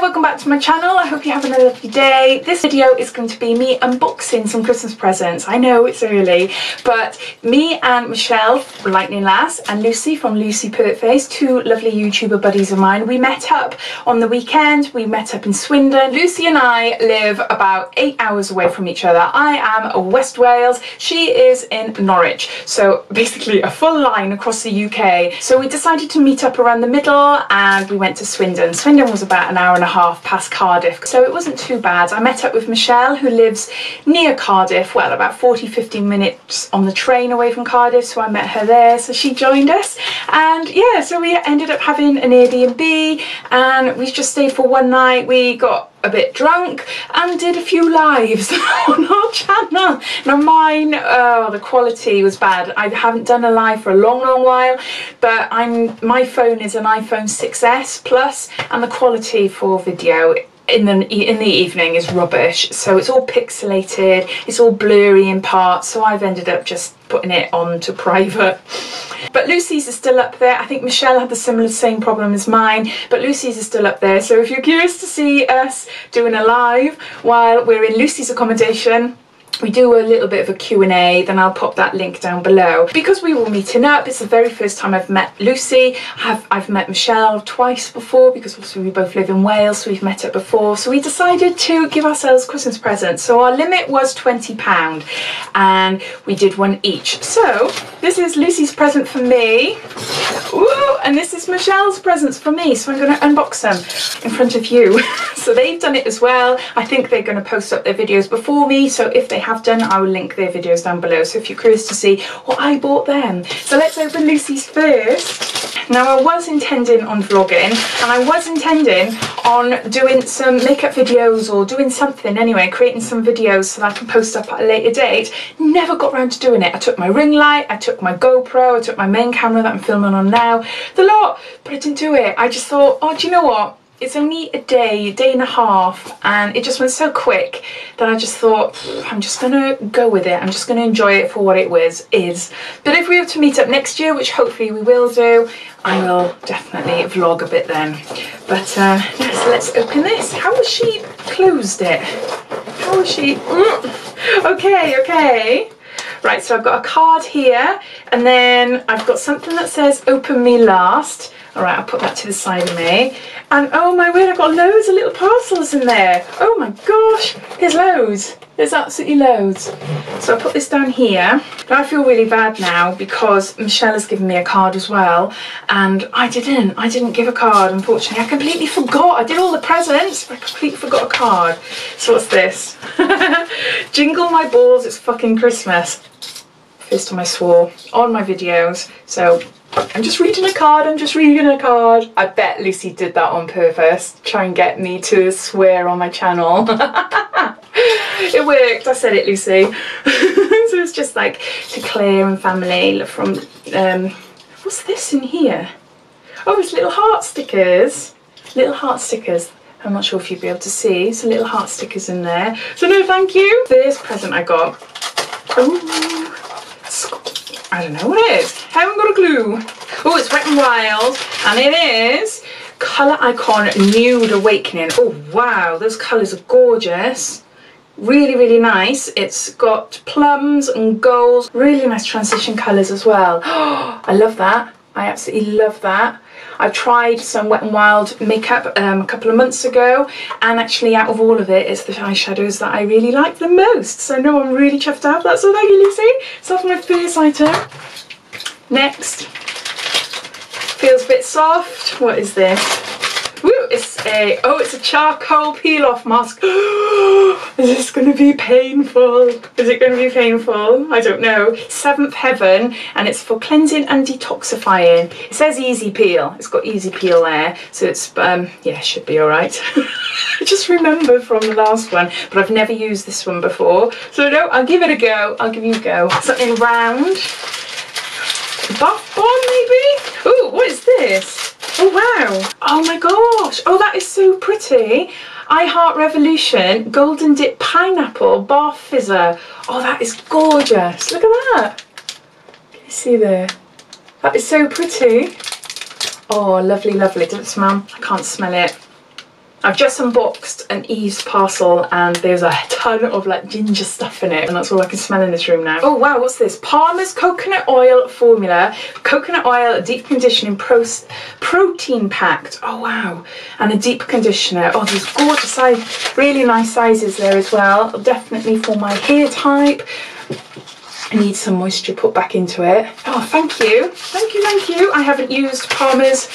Welcome back to my channel. I hope you're having a lovely day. This video is going to be me unboxing some Christmas presents. I know it's early, but me and Michelle, Lightning Lass, and Lucy from Lucy Purtface, two lovely YouTuber buddies of mine, we met up on the weekend. We met up in Swindon. Lucy and I live about eight hours away from each other. I am West Wales. She is in Norwich. So basically a full line across the UK. So we decided to meet up around the middle and we went to Swindon. Swindon was about an hour and a half past Cardiff, so it wasn't too bad. I met up with Michelle, who lives near Cardiff, well, about 40 15 minutes on the train away from Cardiff, so I met her there, so she joined us. And yeah, so we ended up having an Airbnb and we just stayed for one night. We got a bit drunk and did a few lives on our channel. Now mine, oh, the quality was bad. I haven't done a live for a long, long while, but I'm my phone is an iPhone 6s Plus, and the quality for video in the in the evening is rubbish. So it's all pixelated it's all blurry in parts so I've ended up just putting it on to private. But Lucy's is still up there. I think Michelle had the similar same problem as mine but Lucy's is still up there. So if you're curious to see us doing a live while we're in Lucy's accommodation we do a little bit of a Q&A then I'll pop that link down below. Because we were meeting up it's the very first time I've met Lucy. I've, I've met Michelle twice before because obviously we both live in Wales so we've met up before. So we decided to give ourselves Christmas presents. So our limit was £20 and we did one each. So this is Lucy's present for me. Ooh, and this is Michelle's presents for me. So I'm going to unbox them in front of you so they've done it as well I think they're going to post up their videos before me so if they have done, I will link their videos down below. So if you're curious to see what I bought them. So let's open Lucy's first. Now I was intending on vlogging and I was intending on doing some makeup videos or doing something anyway, creating some videos so that I can post up at a later date. Never got around to doing it. I took my ring light, I took my GoPro, I took my main camera that I'm filming on now, the lot, but I didn't do it. I just thought, oh, do you know what? It's only a day, day and a half, and it just went so quick that I just thought, I'm just gonna go with it. I'm just gonna enjoy it for what it was is. But if we have to meet up next year, which hopefully we will do, I will definitely vlog a bit then. But uh, yes, let's open this. How has she closed it? How has she? Mm. Okay, okay. Right, so I've got a card here, and then I've got something that says open me last. All right, I'll put that to the side of me. And oh my word, I've got loads of little parcels in there. Oh my gosh, there's loads. There's absolutely loads. So I put this down here. Now I feel really bad now because Michelle has given me a card as well. And I didn't. I didn't give a card, unfortunately. I completely forgot. I did all the presents, but I completely forgot a card. So what's this? Jingle my balls, it's fucking Christmas. First time I swore on my videos. So I'm just reading a card, I'm just reading a card. I bet Lucy did that on purpose, try and get me to swear on my channel. it worked, I said it Lucy. so it's just like to Claire and family from, um, what's this in here? Oh, it's little heart stickers. Little heart stickers. I'm not sure if you'd be able to see. So little heart stickers in there. So no, thank you. First present I got. Oh, I don't know what it is. I haven't got a clue. Oh, it's Wet n Wild, and it is Colour Icon Nude Awakening. Oh, wow, those colours are gorgeous. Really, really nice. It's got plums and golds. Really nice transition colours as well. Oh, I love that. I absolutely love that. I tried some Wet n Wild makeup um, a couple of months ago and actually out of all of it it's the eyeshadows that I really like the most. So no I'm really chuffed to have that so thank you Lucy so that's my first item. Next. Feels a bit soft. What is this Woo, it's a, oh, it's a charcoal peel off mask. is this going to be painful? Is it going to be painful? I don't know. Seventh Heaven, and it's for cleansing and detoxifying. It says easy peel. It's got easy peel there. So it's, um, yeah, should be all right. I just remember from the last one, but I've never used this one before. So no, I'll give it a go. I'll give you a go. Something round. Buff bomb, maybe? Oh, what is this? Oh wow. Oh my gosh. Oh that is so pretty. I Heart Revolution Golden Dip Pineapple Bar Fizzer. Oh that is gorgeous. Look at that. Can you see there? That is so pretty. Oh lovely lovely. Does it smell? I can't smell it. I've just unboxed an Eve's parcel and there's a ton of like ginger stuff in it and that's all I can smell in this room now. Oh wow, what's this? Palmer's coconut oil formula, coconut oil deep conditioning pro protein packed. Oh wow, and a deep conditioner. Oh, there's gorgeous size, really nice sizes there as well. Definitely for my hair type. I need some moisture put back into it. Oh, thank you. Thank you, thank you. I haven't used Palmer's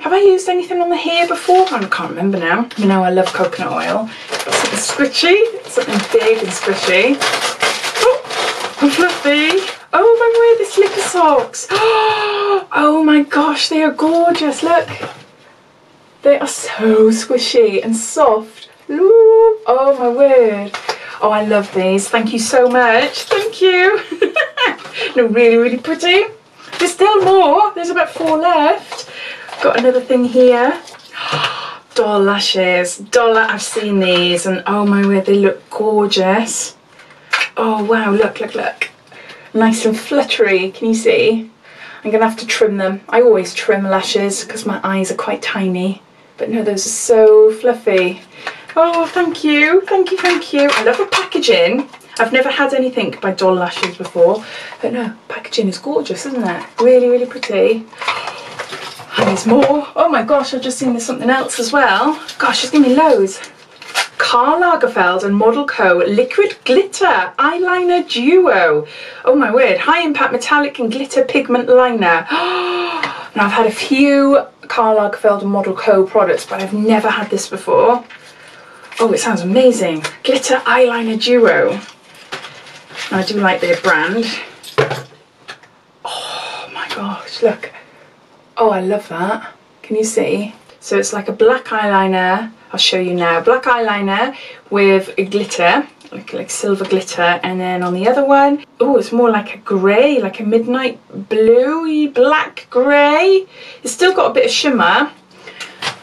have I used anything on the hair before? I can't remember now. You know I love coconut oil. Something squishy, something big and squishy. Oh, and fluffy. Oh my word, the slipper socks. Oh my gosh, they are gorgeous. Look. They are so squishy and soft. Oh my word. Oh, I love these. Thank you so much. Thank you. They're really, really pretty. There's still more. There's about four left. Got another thing here. Doll lashes. Dollar, I've seen these and oh my word, they look gorgeous. Oh wow, look, look, look. Nice and fluttery, can you see? I'm gonna have to trim them. I always trim lashes because my eyes are quite tiny. But no, those are so fluffy. Oh, thank you, thank you, thank you. I love the packaging. I've never had anything by Doll Lashes before, but no, packaging is gorgeous, isn't it? Really, really pretty. There's more. Oh my gosh, I've just seen there's something else as well. Gosh, there's gonna be loads. Karl Lagerfeld and Model Co. Liquid Glitter Eyeliner Duo. Oh my word, high impact metallic and glitter pigment liner. now I've had a few Karl Lagerfeld and Model Co. products, but I've never had this before. Oh, it sounds amazing. Glitter Eyeliner Duo. I do like their brand. Oh my gosh, look. Oh, I love that. Can you see? So it's like a black eyeliner. I'll show you now. Black eyeliner with a glitter, like, like silver glitter. And then on the other one, oh, it's more like a grey, like a midnight bluey black grey. It's still got a bit of shimmer.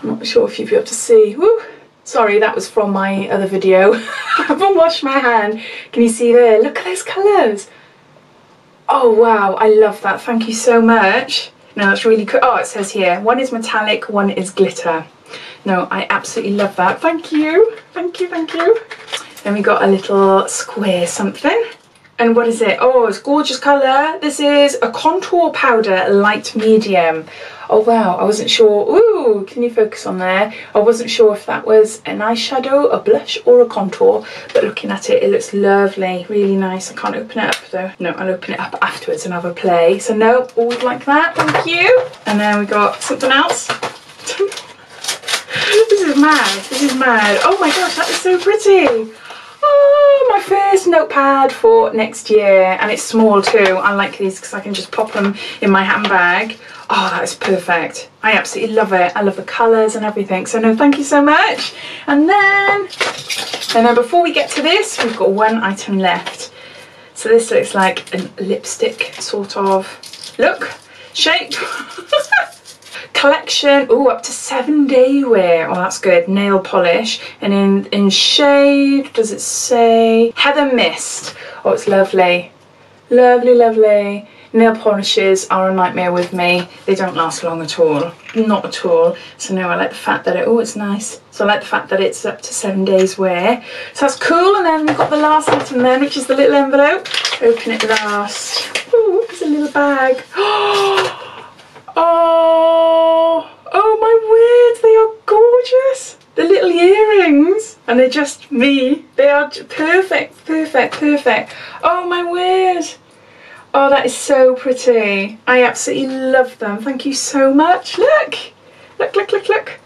I'm not sure if you'll be able to see. Woo. Sorry, that was from my other video. I haven't washed my hand. Can you see there? Look at those colours. Oh, wow. I love that. Thank you so much. No, that's really cool. Oh, it says here, one is metallic, one is glitter. No, I absolutely love that. Thank you. Thank you, thank you. Then we got a little square something. And what is it? Oh, it's gorgeous colour. This is a contour powder, light medium. Oh wow, I wasn't sure. Ooh, Oh, can you focus on there? I wasn't sure if that was an eyeshadow, a blush or a contour. But looking at it, it looks lovely, really nice. I can't open it up though. No, I'll open it up afterwards and have a play. So no, always like that, thank you. And then we got something else. this is mad, this is mad. Oh my gosh, that is so pretty. Oh, my first notepad for next year and it's small too. I like these because I can just pop them in my handbag. Oh, that is perfect. I absolutely love it. I love the colours and everything. So no, thank you so much. And then, and then before we get to this, we've got one item left. So this looks like a lipstick sort of look, shape. collection oh up to seven day wear oh that's good nail polish and in in shade does it say heather mist oh it's lovely lovely lovely nail polishes are a nightmare with me. They don't last long at all. Not at all. So no I like the fact that it oh it's nice. So I like the fact that it's up to seven days wear. So that's cool. And then we've got the last item then which is the little envelope. Open it last. Oh it's a little bag. Oh Oh, my word, they are gorgeous. The little earrings, and they're just me. They are perfect, perfect, perfect. Oh my word. Oh, that is so pretty. I absolutely love them. Thank you so much. Look, look, look, look, look.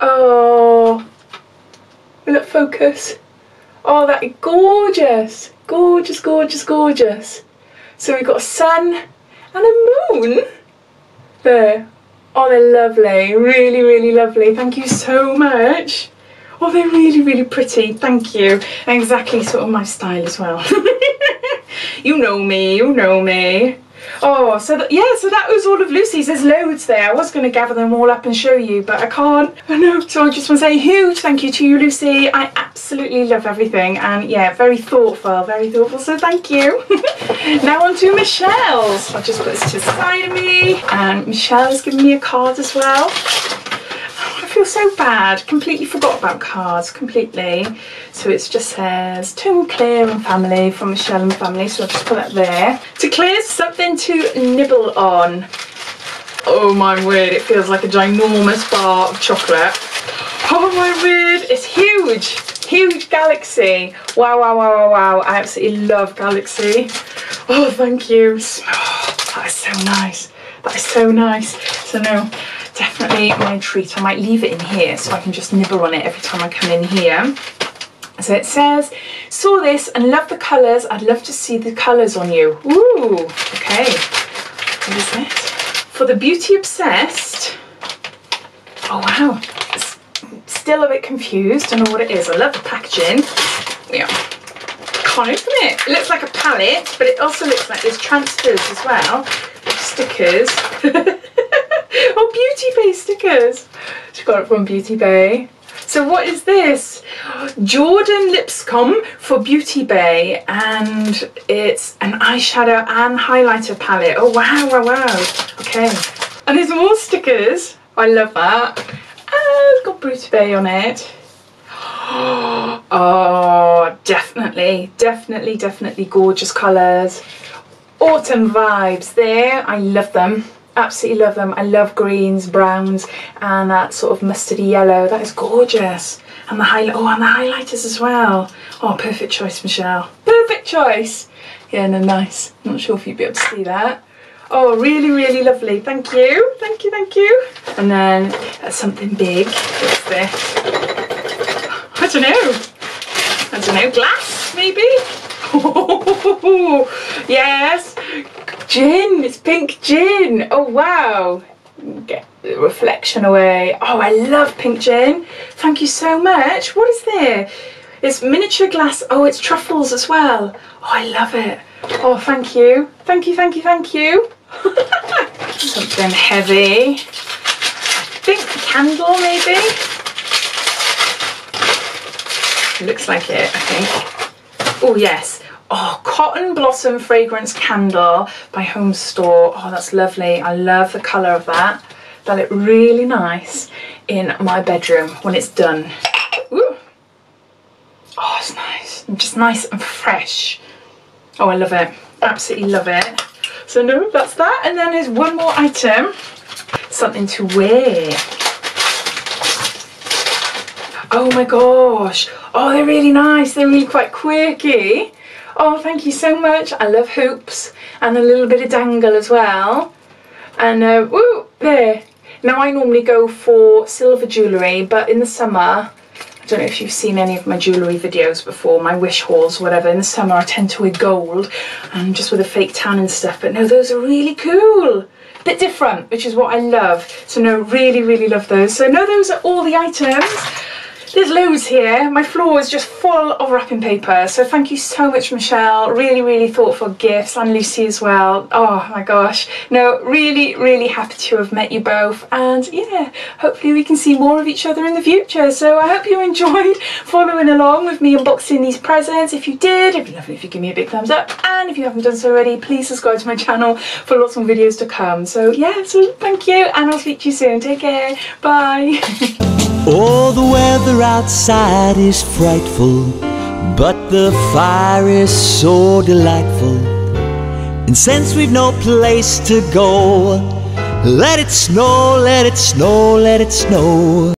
Oh, look, focus. Oh, that is gorgeous. Gorgeous, gorgeous, gorgeous. So we've got a sun and a moon there. Oh, they're lovely. Really, really lovely. Thank you so much. Oh, they're really, really pretty. Thank you. Exactly sort of my style as well. you know me, you know me. Oh, so yeah, so that was all of Lucy's. There's loads there. I was going to gather them all up and show you, but I can't. I know, so I just want to say a huge thank you to you, Lucy. I absolutely love everything, and yeah, very thoughtful, very thoughtful, so thank you. now on to Michelle's. I'll just put this to the side of me, and Michelle has given me a card as well. Feel so bad. Completely forgot about cards, completely. So it just says to Claire and family from Michelle and family. So I'll just put that there. To Claire something to nibble on. Oh my word, it feels like a ginormous bar of chocolate. Oh my word, it's huge. Huge Galaxy. Wow, wow, wow, wow, wow. I absolutely love Galaxy. Oh, thank you. Oh, that is so nice. That is so nice. So no, definitely my treat. I might leave it in here so I can just nibble on it every time I come in here. So it says, saw this and love the colours. I'd love to see the colours on you. Ooh, okay. What is it? For the beauty obsessed. Oh wow, still a bit confused. Don't know what it is. I love the packaging. Yeah. Can't open it. It looks like a palette, but it also looks like there's transfers as well. Stickers. stickers. She got it from Beauty Bay. So what is this? Jordan Lipscombe for Beauty Bay and it's an eyeshadow and highlighter palette. Oh wow, wow, wow. Okay. And there's more stickers. I love that. And it's got Beauty Bay on it. Oh, definitely, definitely, definitely gorgeous colours. Autumn vibes there. I love them absolutely love them. I love greens, browns, and that sort of mustardy yellow. That is gorgeous. And the highlight, oh, and the highlighters as well. Oh, perfect choice, Michelle. Perfect choice. Yeah, no, nice. Not sure if you'd be able to see that. Oh, really, really lovely. Thank you. Thank you, thank you. And then uh, something big. What's this? I don't know. I don't know. Glass, maybe? yes, Gin, it's pink gin. Oh wow. Get the reflection away. Oh, I love pink gin. Thank you so much. What is there? It's miniature glass. Oh, it's truffles as well. Oh, I love it. Oh, thank you. Thank you, thank you, thank you. Something heavy. I think candle maybe. looks like it, I think. Oh, yes. Oh, Cotton Blossom Fragrance Candle by Home Store. Oh, that's lovely. I love the colour of that. That'll look really nice in my bedroom when it's done. Ooh. Oh, it's nice. Just nice and fresh. Oh, I love it. Absolutely love it. So no, that's that. And then there's one more item. Something to wear. Oh my gosh. Oh, they're really nice. They're really quite quirky. Oh, thank you so much. I love hoops and a little bit of dangle as well. And uh, woo, there. Now I normally go for silver jewellery, but in the summer, I don't know if you've seen any of my jewellery videos before, my wish hauls, whatever. In the summer I tend to wear gold and just with a fake tan and stuff. But no, those are really cool. Bit different, which is what I love. So no, really, really love those. So no, those are all the items. There's loads here. My floor is just full of wrapping paper. So thank you so much, Michelle. Really, really thoughtful gifts and Lucy as well. Oh my gosh. No, really, really happy to have met you both. And yeah, hopefully we can see more of each other in the future. So I hope you enjoyed following along with me unboxing these presents. If you did, it'd be lovely if you give me a big thumbs up. And if you haven't done so already, please subscribe to my channel for lots more videos to come. So yeah, so thank you and I'll speak to you soon. Take care. Bye. Oh, the weather outside is frightful, but the fire is so delightful. And since we've no place to go, let it snow, let it snow, let it snow.